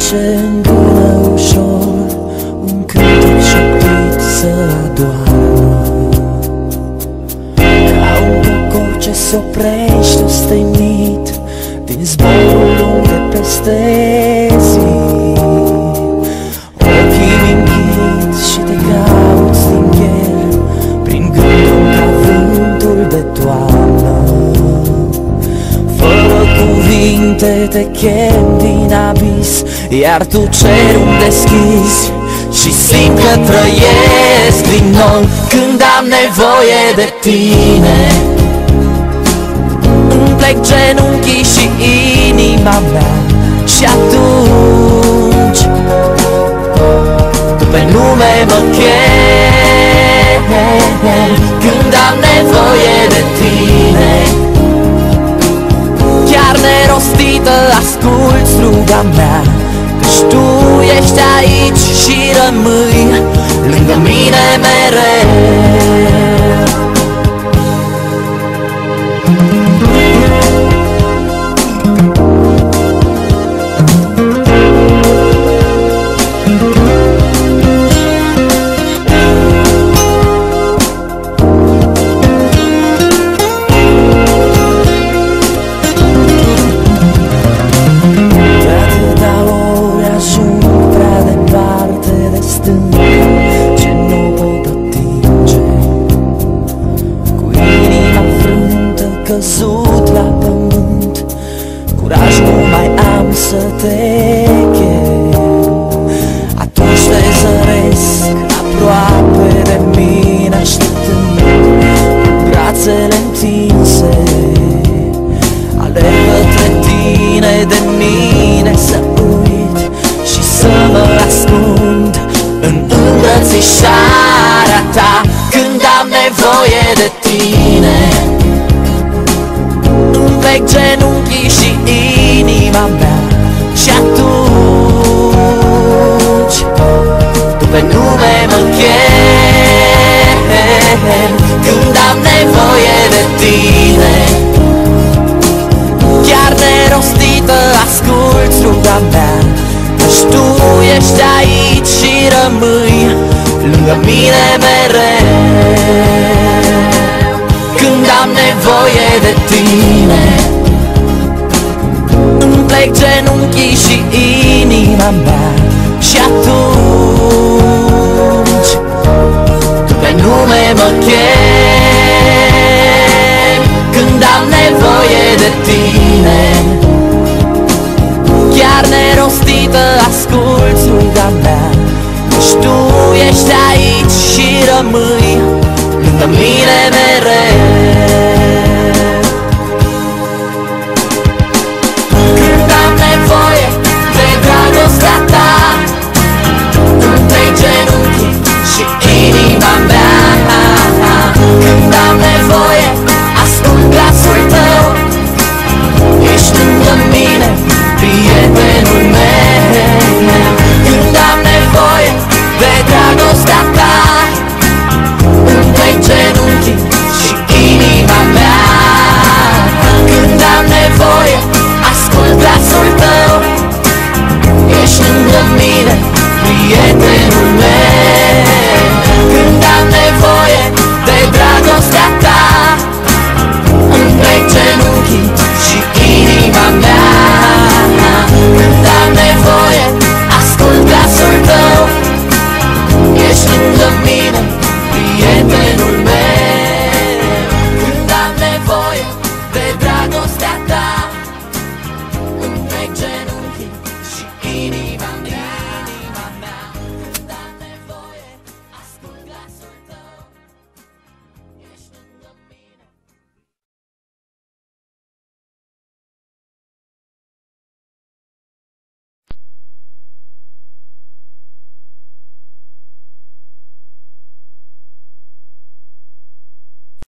trece în gână ușor Un cântec șoptit să adoară Ca un cocor ce se oprește ostenit Din zborul lung de peste zi. Și te cauți din Prin gândul ca vântul de toamnă. Fără te chem din abis iar tu cerul deschizi și simt că trăiesc din nou Când am nevoie de tine. Îmi plec genunchii și inima mea Și atunci Tu pe nume mă chem Când am nevoie de tine. Chiar nerostită asculți ruga mea Căci tu ești aici și rămâi căzut la pământ. Curaj nu mai am să te chem. Atunci te zăresc aproape de mine Așteptând. Cu brațele întinse Alerg către tine de mine să uit Și să mă ascund în îmbrățișarea ta. Când am nevoie de tine pe nume mă chem. Când am nevoie de tine Chiar nerostită asculți ruga mea. Căci tu ești aici și rămâi Lângă mine mereu. Când am nevoie de tine Îmi plec genunchii și inima mea de tine. Chiar nerostită asculți ruga mea. Căci tu ești aici și rămâi. Lângă mine mereu